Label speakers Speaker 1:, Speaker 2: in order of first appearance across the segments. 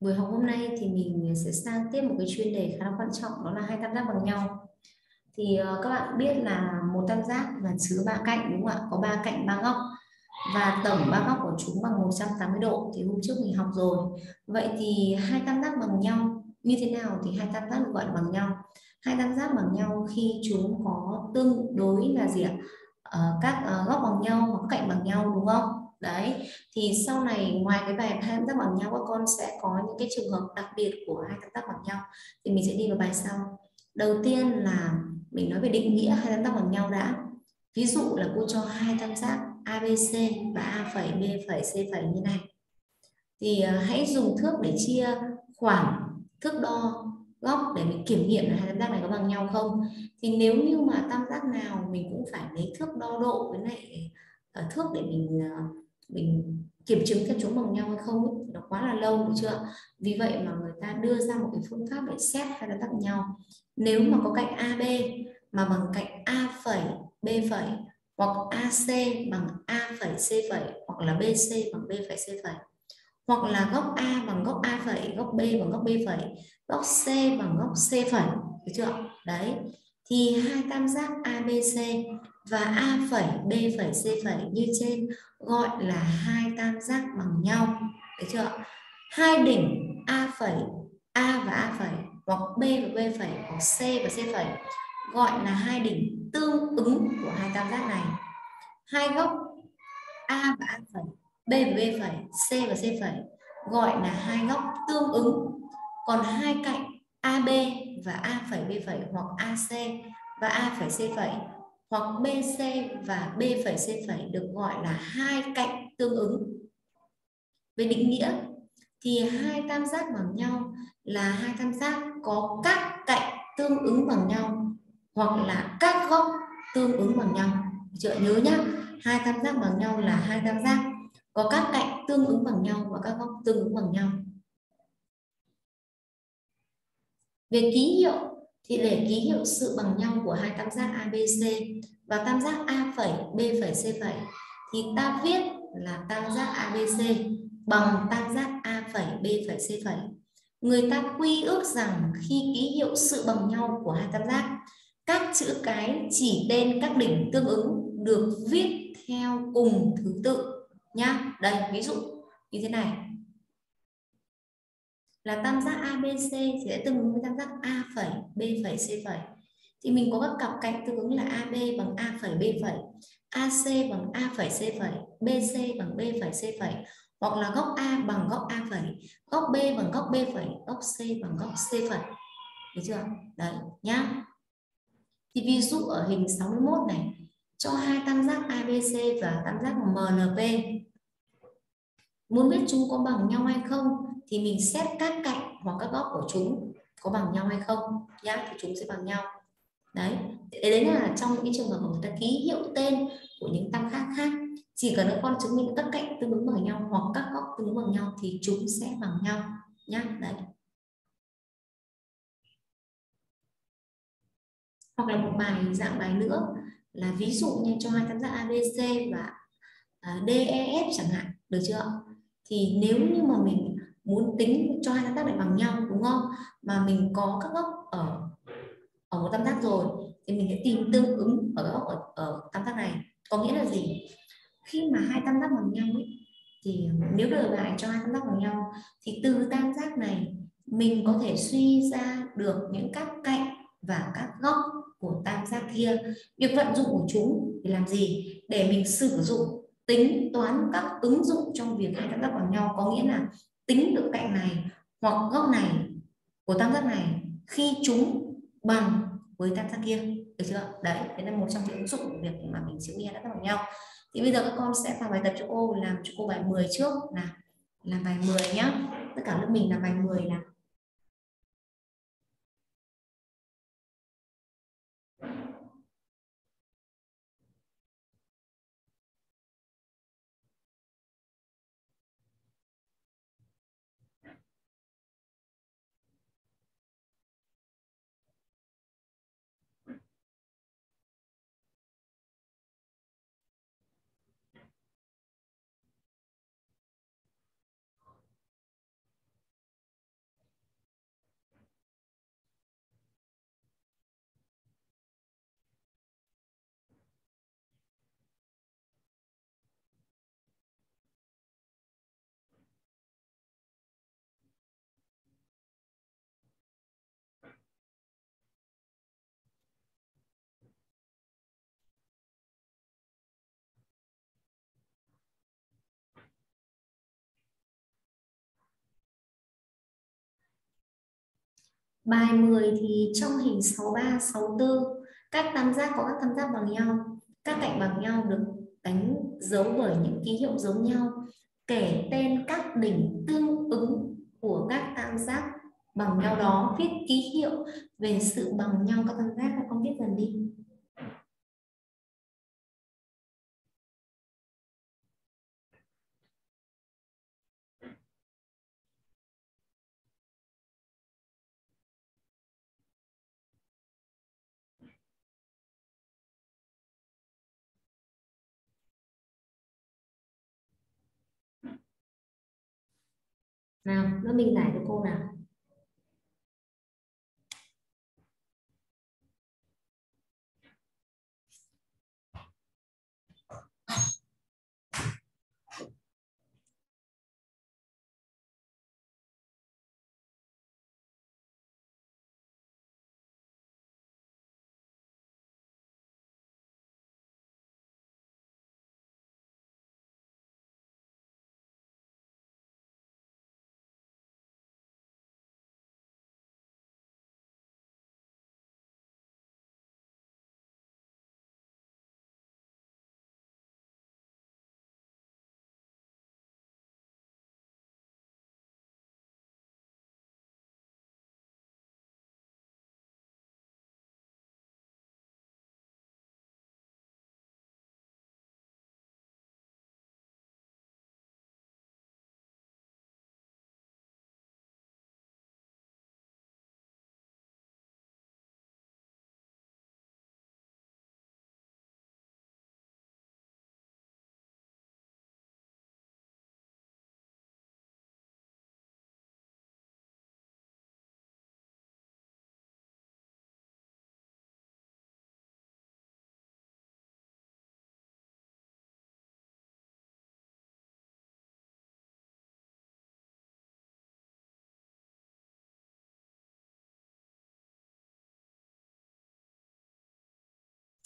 Speaker 1: Buổi học hôm nay thì mình sẽ sang tiếp một cái chuyên đề khá là quan trọng đó là hai tam giác bằng nhau. Thì uh, các bạn biết là một tam giác là chứa ba cạnh đúng không ạ? Có ba cạnh ba góc và tổng ba góc của chúng bằng 180 độ thì hôm trước mình học rồi. Vậy thì hai tam giác bằng nhau như thế nào thì hai tam giác được gọi là bằng nhau? Hai tam giác bằng nhau khi chúng có tương đối là gì ạ? Uh, các uh, góc bằng nhau hoặc cạnh bằng nhau đúng không? Đấy, thì sau này ngoài cái bài hai tam giác bằng nhau các con sẽ có những cái trường hợp đặc biệt của hai tam giác bằng nhau. Thì mình sẽ đi vào bài sau. Đầu tiên là mình nói về định nghĩa hai tam giác bằng nhau đã. Ví dụ là cô cho hai tam giác ABC và A phẩy, B phẩy, C phẩy như này. Thì ờ, hãy dùng thước để chia khoảng, thước đo, góc để mình kiểm nghiệm là hai tam giác này có bằng nhau không. Thì nếu như mà tam giác nào mình cũng phải lấy thước đo độ với lại ờ, thước để mình ờ, mình kiểm chứng theo chúng bằng nhau hay không nó quá là lâu được chưa vì vậy mà người ta đưa ra một cái phương pháp để xét hai tam giác nhau. Nếu mà có cạnh AB mà bằng cạnh A phẩy, B phẩy hoặc AC bằng A phẩy C phẩy hoặc là BC bằng B phẩy C phẩy hoặc là góc A bằng góc A phẩy, góc B bằng góc B phẩy, góc C bằng góc C phẩy, được chưa đấy, thì hai tam giác ABC và A phẩy, B phẩy, C phẩy như trên, gọi là hai tam giác bằng nhau. Được chưa hai đỉnh A phẩy, A và A phẩy, hoặc B và B phẩy, hoặc C và C phẩy, gọi là hai đỉnh tương ứng của hai tam giác này. Hai góc A và A phẩy, B và B phẩy, C và C phẩy, gọi là hai góc tương ứng. Còn hai cạnh AB và A phẩy B phẩy hoặc AC và A phẩy C phẩy hoặc BC và B'c' được gọi là hai cạnh tương ứng. Về định nghĩa thì hai tam giác bằng nhau là hai tam giác có các cạnh tương ứng bằng nhau hoặc là các góc tương ứng bằng nhau. Chợ nhớ nhá, hai tam giác bằng nhau là hai tam giác có các cạnh tương ứng bằng nhau và các góc tương ứng bằng nhau. Về ký hiệu thì để ký hiệu sự bằng nhau của hai tam giác ABC và tam giác A phẩy B phẩy C phẩy thì ta viết là tam giác ABC bằng tam giác A phẩy B phẩy C phẩy. Người ta quy ước rằng khi ký hiệu sự bằng nhau của hai tam giác, các chữ cái chỉ tên các đỉnh tương ứng được viết theo cùng thứ tự nhá. Đây ví dụ như thế này là tam giác ABC thì sẽ tương ứng với tam giác A phẩy, B phẩy, C phẩy. Thì mình có các cặp cạnh tương ứng là AB bằng A phẩy, B phẩy, AC bằng A phẩy, C phẩy, BC bằng B phẩy, C phẩy. Hoặc là góc A bằng góc A phẩy, góc B bằng góc B phẩy, góc C bằng góc C phẩy. Được chưa? Đấy, nhá. Thì ví dụ ở hình 61 này, cho hai tam giác ABC và tam giác MNP. Muốn biết chúng có bằng nhau hay không thì mình xét các cạnh hoặc các góc của chúng có bằng nhau hay không nhá, thì chúng sẽ bằng nhau. Đấy đấy là trong những trường hợp mà người ta ký hiệu tên của những tam khác khác. Chỉ cần các con chứng minh các cạnh tương ứng bằng nhau hoặc các góc tương ứng bằng nhau thì chúng sẽ bằng nhau nhá, đấy. Hoặc là một bài dạng bài nữa là ví dụ như cho hai tam giác ABC và à, DEF chẳng hạn, được chưa thì nếu như mà mình muốn tính cho hai tam giác này bằng nhau đúng không? Mà mình có các góc ở ở một tam giác rồi thì mình sẽ tìm tương ứng ở góc ở, ở tam giác này. Có nghĩa là gì? Khi mà hai tam giác bằng nhau ấy, thì nếu đổi lại cho hai tam giác bằng nhau thì từ tam giác này mình có thể suy ra được những các cạnh và các góc của tam giác kia. Việc vận dụng của chúng để làm gì? Để mình sử dụng tính toán các ứng dụng trong việc hai tam giác bằng nhau. Có nghĩa là tính được cạnh này hoặc góc này của tam giác này khi chúng bằng với tam giác kia. Được chưa? Đấy đấy là một trong những ứng dụng của việc mà mình sẽ nghe đã bằng nhau. Thì bây giờ các con sẽ vào bài tập cho cô, làm cho cô bài 10 trước. Là làm bài 10 nhá. Tất cả lớp mình làm bài 10 là Bài 10 thì trong hình 63, 64 các tam giác có các tam giác bằng nhau. Các cạnh bằng nhau được đánh dấu bởi những ký hiệu giống nhau. Kể tên các đỉnh tương ứng của các tam giác bằng nhau đó viết ký hiệu về sự bằng nhau. Các tam giác các con viết dần đi. Nào lớp mình giải cho cô nào?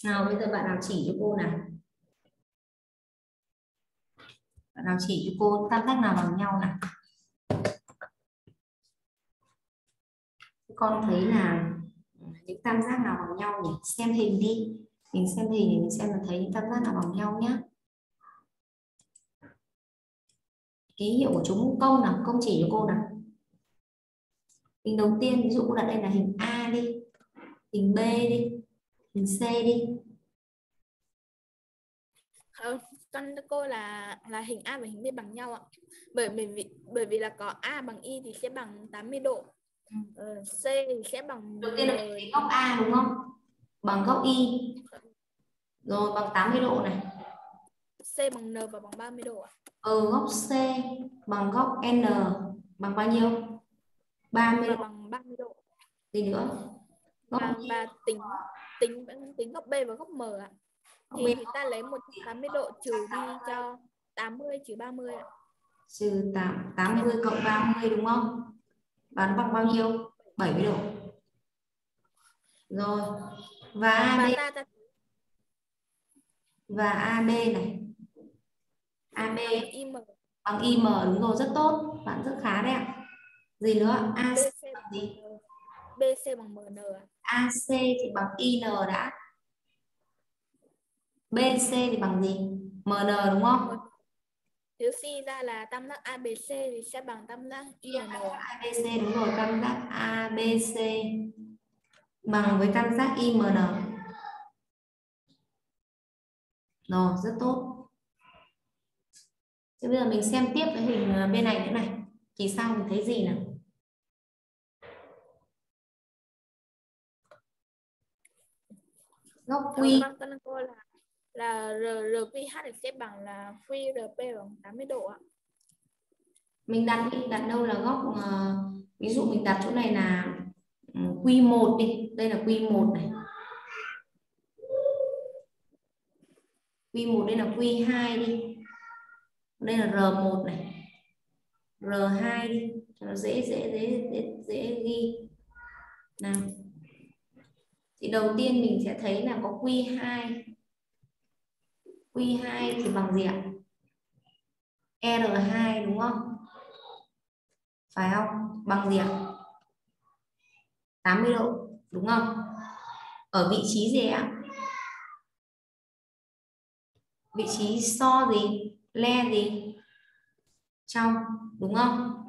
Speaker 1: Nào, bây giờ bạn nào chỉ cho cô nào bạn nào chỉ cho cô tam giác nào bằng nhau nào con thấy là những tam giác nào bằng nhau nhỉ? Xem hình đi. Mình xem hình thì mình xem là thấy những tam giác nào bằng nhau nhé ký hiệu của chúng câu nào? Công chỉ cho cô nào. Hình đầu tiên, ví dụ cô đặt đây là hình A đi. Hình B đi hình C đi.
Speaker 2: Ờ, con cô là là hình A và hình B bằng nhau ạ. Bởi vì bởi vì là có A bằng Y thì sẽ bằng 80 độ. Ừ. ờ, C thì sẽ bằng
Speaker 1: đầu tiên là góc A đúng không? Bằng góc Y rồi bằng 80 độ này.
Speaker 2: C bằng N và bằng 30 độ ạ.
Speaker 1: Ờ góc C bằng góc N. Bằng bao nhiêu? 30 độ.
Speaker 2: bằng 30 độ.
Speaker 1: Gì nữa
Speaker 2: và, và tính tính tính góc B và góc M ạ. Thì chúng ta lấy 180 độ trừ đi cho 80 trừ 30 ạ.
Speaker 1: Trừ 8, 80 cộng 30 đúng không? Nó bằng bao nhiêu? 70 độ. Rồi. Và AB và, ta, ta... và AB này. AB bằng IM bằng IM đúng rồi rất tốt. Bạn rất khá đấy ạ. Gì nữa? AC bằng gì
Speaker 2: BC bằng MN
Speaker 1: AC thì bằng IN đã. BC thì bằng gì? MN đúng không?
Speaker 2: Nếu suy ra là tam giác ABC thì sẽ bằng tam giác IN
Speaker 1: ABC đúng rồi tam giác ABC bằng với tam giác IMN rồi rất tốt. Thế bây giờ mình xem tiếp cái hình bên này nữa này. Thì sao mình thấy gì nào góc quy
Speaker 2: con, cô là là R, RQH thì sẽ bằng là phi RP bằng 80 độ ạ.
Speaker 1: Mình đặt đi, đặt đâu là góc uh, ví dụ mình đặt chỗ này là ừ, Q1 đi, đây là Q1 này. Q1 đây là Q2 đi. Đây là R1 này. R2 đi cho nó dễ dễ dễ dễ, dễ ghi. Nào thì đầu tiên mình sẽ thấy là có Q2 Q2 thì bằng gì ạ? R2 đúng không? Phải không? Bằng gì ạ? 80 độ, đúng không? Ở vị trí gì ạ? Vị trí so gì? Le gì? Trong, đúng không?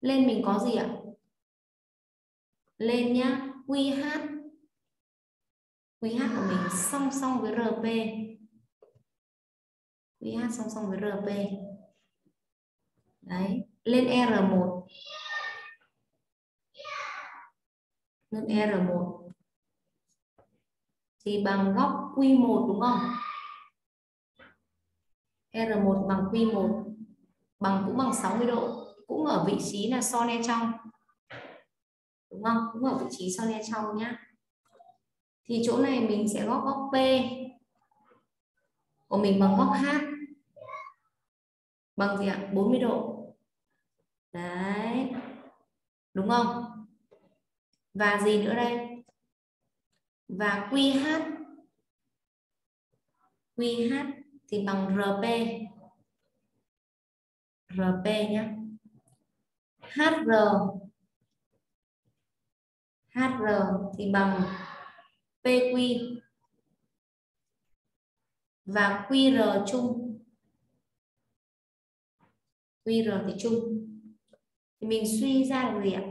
Speaker 1: Lên mình có gì ạ? Lên nhá. QH QH của mình song song với RP QH song song với RP đấy, lên R1 lên R1 thì bằng góc Q1 đúng không? R1 bằng Q1 bằng cũng bằng 60 độ. Cũng ở vị trí là so le trong. Đúng không? Cũng ở vị trí so le trong nhá thì chỗ này mình sẽ góp góc P. Của mình bằng góc H. Bằng gì ạ? 40 độ. Đấy. Đúng không? Và gì nữa đây? Và QH QH thì bằng RP RP nhé HR HR thì bằng PQ và QR chung. QR thì chung. Thì mình suy ra được gì ạ?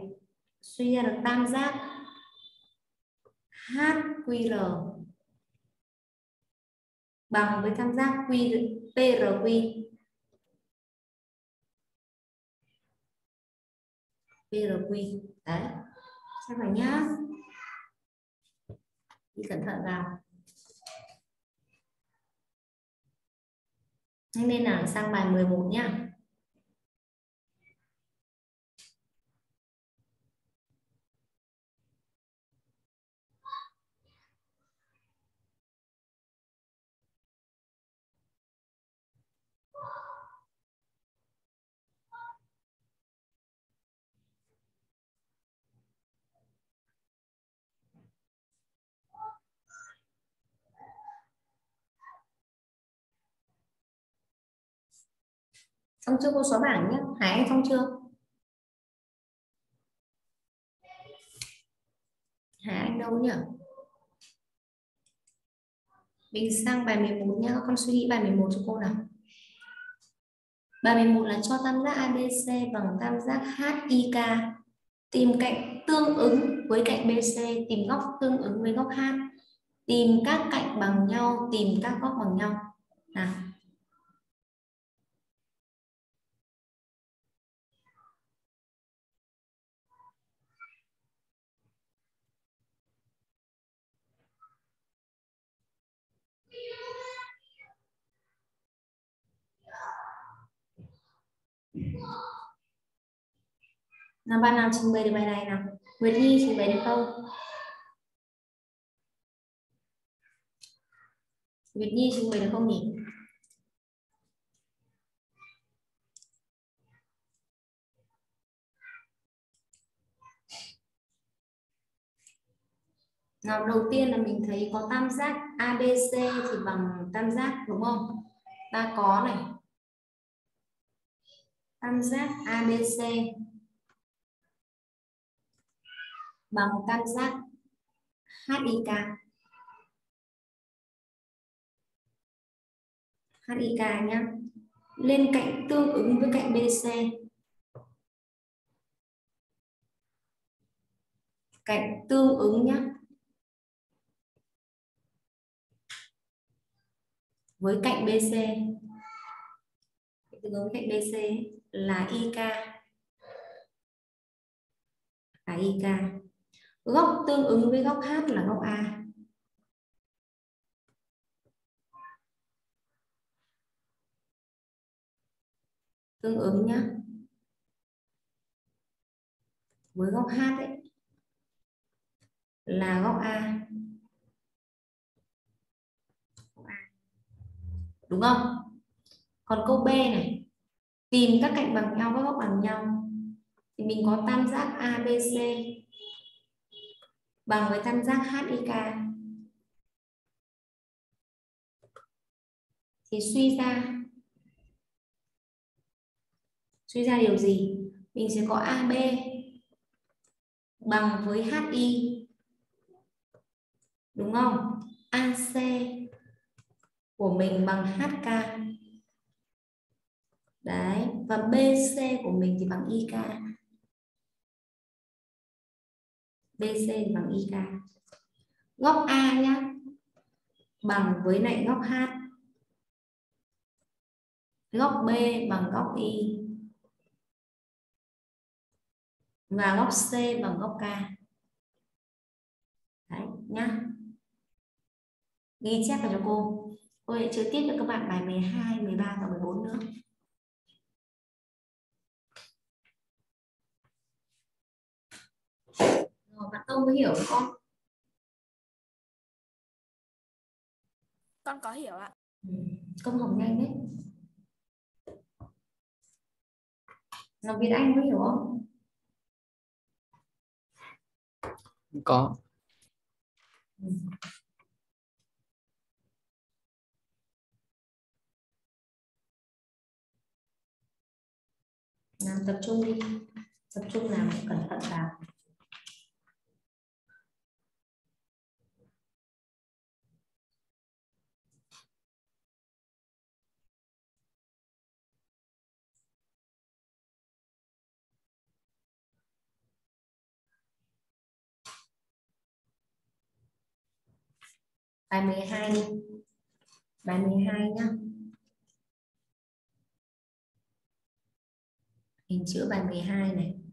Speaker 1: Suy ra được tam giác. HQR bằng với tam giác Q PRQ PRQ đấy. Xem vào nhá đi cẩn thận vào. Nên nào sang bài 11 nhá. Xong chưa cô xóa bảng nhé Hải, anh xong chưa? Hải, anh đâu nhỉ? Mình sang bài 11 nhá. Con suy nghĩ bài 11 cho cô nào. Bài 11 là cho tam giác ABC bằng tam giác HIK tìm cạnh tương ứng với cạnh BC tìm góc tương ứng với góc H. Tìm các cạnh bằng nhau, tìm các góc bằng nhau. Nào. Nào, bạn nào trình bày được bài này nào Nguyệt Nhi trình bày được không Nguyệt Nhi trình bày được không nhỉ Nào, đầu tiên là mình thấy có tam giác ABC thì bằng tam giác, đúng không? Ta có này. Tam giác ABC bằng tam giác HIK. HIK nhá. Lên cạnh tương ứng với cạnh BC. Cạnh tương ứng nhá. Với cạnh BC. Tương ứng cạnh BC là IK. Là IK góc tương ứng với góc H là góc A. Tương ứng nhá. Với góc H ấy là góc A. Đúng không? Còn câu B này, tìm các cạnh bằng nhau, các góc bằng nhau. Thì mình có tam giác ABC bằng với tam giác HIK thì suy ra. Suy ra điều gì? Mình sẽ có AB bằng với HI đúng không? AC của mình bằng HK đấy, và BC của mình thì bằng IK BC thì bằng IK góc A nhá, bằng với lại góc H. Góc B bằng góc Y và góc C bằng góc K. Đấy, nhá. Ghi chép vào cho cô. Cô sẽ chơi tiếp cho các bạn bài 12 13 và 14 nữa. Tông có hiểu không?
Speaker 2: Con có hiểu ạ.
Speaker 1: Ừ. công học nhanh đấy. Ngọc Việt Anh có hiểu không?
Speaker 3: Có.
Speaker 1: Ừ. làm tập trung đi. Tập trung làm cẩn thận vào bài 12 đi. Bài 12 nhá. Hình chữ bài 12 này.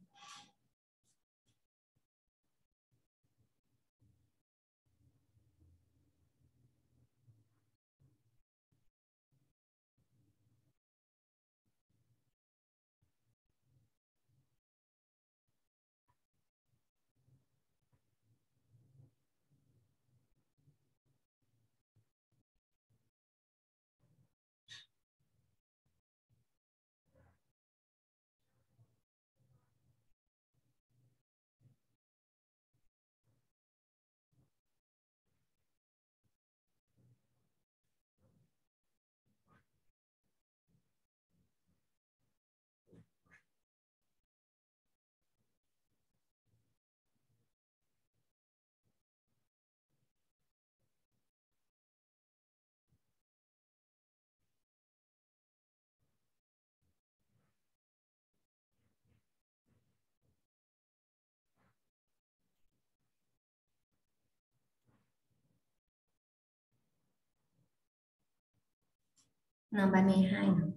Speaker 1: Nào, bài 12 nào.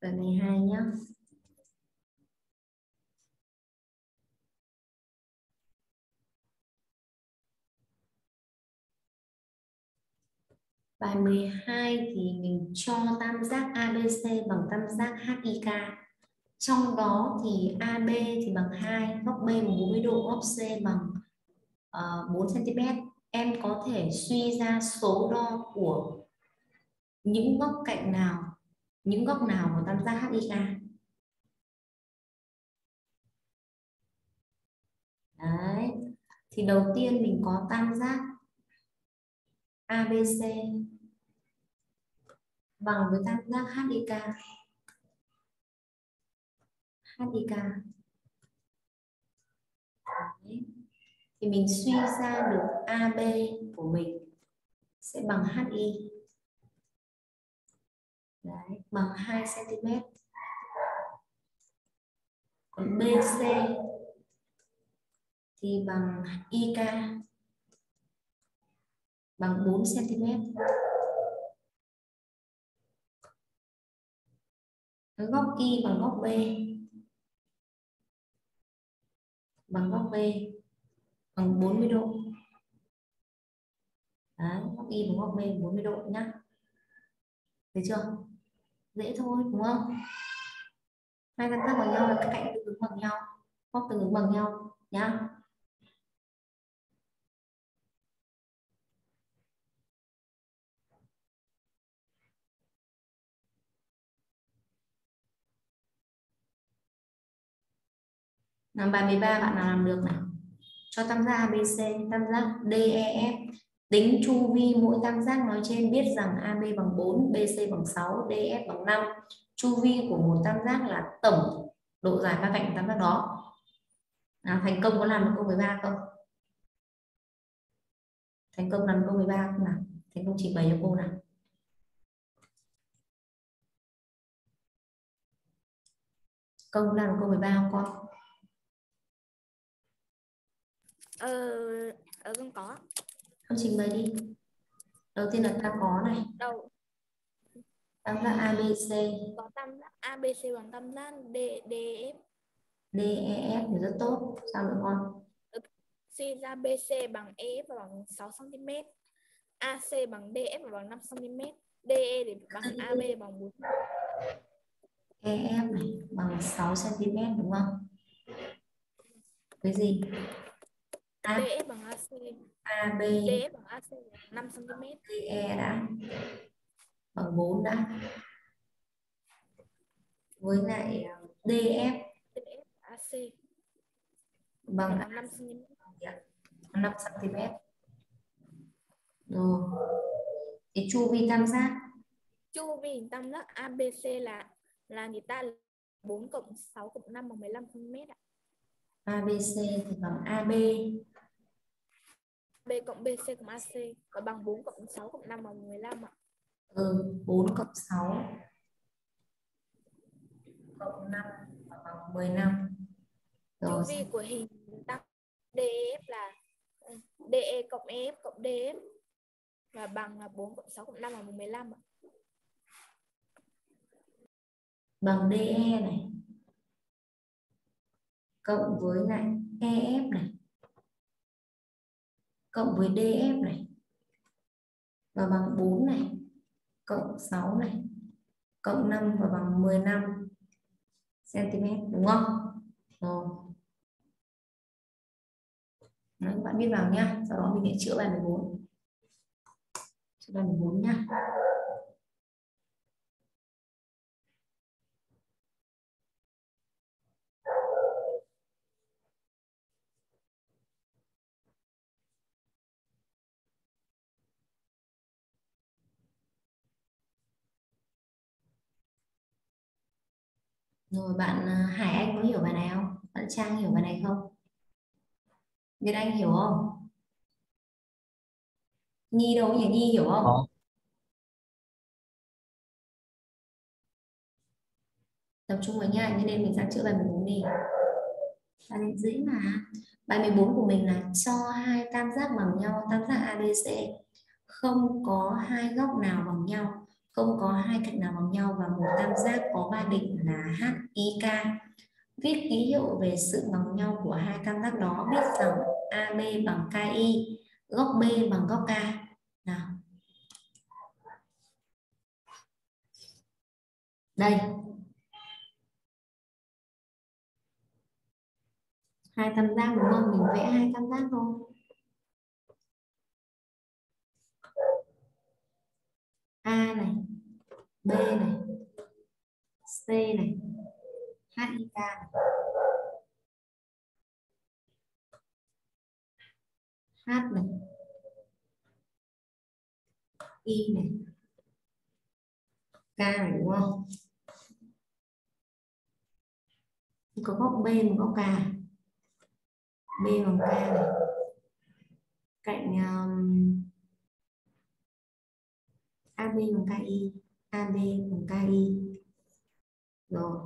Speaker 1: Bài 12 nhé. Bài 12 thì mình cho tam giác ABC bằng tam giác HIK. Trong đó thì AB thì bằng 2, góc B bằng 40 độ, góc C bằng uh, 4 cm. Em có thể suy ra số đo của những góc cạnh nào, những góc nào của tam giác HIK. Đấy. Thì đầu tiên mình có tam giác ABC bằng với tam giác HIK. HIK. Đấy. Thì mình suy ra được AB của mình sẽ bằng HI. Đấy, bằng 2 cm. Còn BC thì bằng IK bằng 4 cm. Góc Y bằng góc B bằng góc B bằng 40 độ. Đấy, góc Y bằng góc B 40 độ nhá. thấy chưa? Dễ thôi đúng không? Hai căn giác bằng nhau là các cạnh tương ứng bằng nhau, góc tương ứng bằng nhau nhá. Làm bài 13 bạn nào làm được nào? Cho tam giác ABC, tam giác DEF Tính chu vi mỗi tam giác nói trên biết rằng AB bằng 4, BC bằng 6, DF bằng 5. Chu vi của một tam giác là tổng độ dài ba cạnh tam giác đó. Nào, thành công có làm được câu 13 không? Thành công làm câu 13 không nào? Thành công trình bày cho cô nào. Công làm câu 13 không con?
Speaker 2: Ờ, ờ con có.
Speaker 1: Con trình bày đi. Đầu tiên là ta có này,
Speaker 2: Đâu
Speaker 1: tam giác ABC,
Speaker 2: có tam giác ABC bằng tam giác D, DF.
Speaker 1: DEF thì rất tốt. Sao nữa con?
Speaker 2: Suy ra BC bằng EF và bằng 6 cm. AC bằng DF và bằng 5 cm. DE thì bằng AB bằng 4
Speaker 1: EF này bằng 6 cm đúng không? Cái gì? A,
Speaker 2: DF bằng AC.
Speaker 1: AB,
Speaker 2: DF bằng AC là 5 cm.
Speaker 1: DE đã bằng 4 đã. Với lại ờ, DF
Speaker 2: DF AC
Speaker 1: bằng
Speaker 2: bằng 5 cm.
Speaker 1: 5 cm. Rồi. Cái chu vi tam giác
Speaker 2: Chu vi hình tam giác ABC là là người ta 4 cộng 6 cộng 5 bằng 15 cm ạ.
Speaker 1: ABC thì bằng AB
Speaker 2: B cộng BC cộng AC và bằng 4 cộng 6 cộng 5 bằng 15 ạ.
Speaker 1: ừ, 4 cộng 6 cộng 5 và bằng 15.
Speaker 2: Chu
Speaker 1: Rồi,
Speaker 2: vi của hình tam DEF là ừ, DE cộng EF cộng DF và bằng là 4 cộng 6 cộng 5 bằng 15 ạ.
Speaker 1: bằng DE này cộng với lại EF này cộng với DF này và bằng 4 này cộng 6 này cộng 5 và bằng 15 cm đúng không? Rồi. Đấy, các bạn viết vào nhá. Sau đó mình sẽ chữa bài 14. Chữa bài 14 nhá. Rồi bạn à, Hải Anh có hiểu bài này không? Bạn Trang hiểu bài này không? Việt Anh hiểu không? Nhi đâu nhỉ? Nhi hiểu không?
Speaker 3: Có.
Speaker 1: Tập trung vào nha, cho nên mình sang chữa bài 14 đi. Bài này dễ mà. Bài 14 của mình là cho hai tam giác bằng nhau, tam giác ABC không có hai góc nào bằng nhau, không có hai cạnh nào bằng nhau và một tam giác có ba đỉnh là HIK. Viết ký hiệu về sự bằng nhau của hai tam giác đó, biết rằng AB bằng KI, góc B bằng góc K. Nào. Đây. Hai tam giác đúng không? Mình vẽ hai tam giác thôi. A này, B này, C này, HIK này. H này, I này, K này đúng không? Có góc B một góc K. B bằng K này. Cạnh um, AB bằng KI, AB bằng KI. Rồi.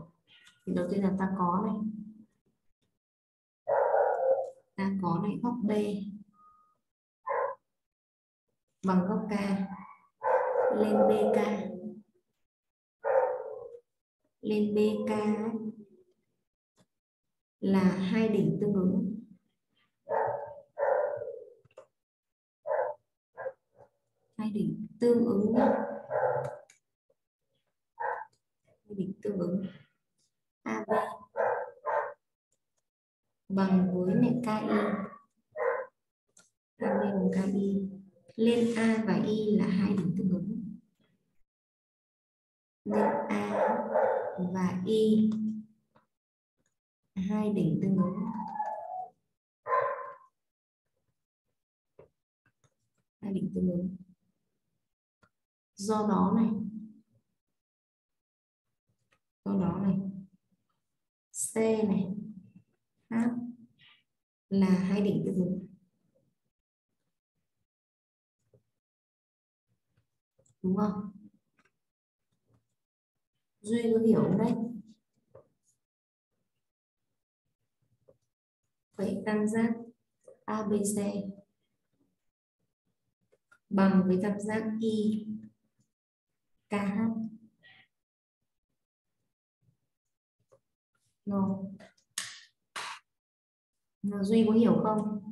Speaker 1: Thì đầu tiên là ta có này. Ta có này, góc B bằng góc K lên BK lên BK là hai đỉnh tương ứng hai đỉnh tương ứng nhé hai đỉnh tương ứng AB bằng với này KI AB bằng KI lên A và Y là hai đỉnh tương ứng lên A và Y hai đỉnh tương ứng hai đỉnh tương ứng do đó này câu đó này. C này. H là hai đỉnh tương ứng đúng không? Duy có hiểu không đấy? Vậy tam giác ABC bằng với tam giác Y KH rồi Duy có hiểu không?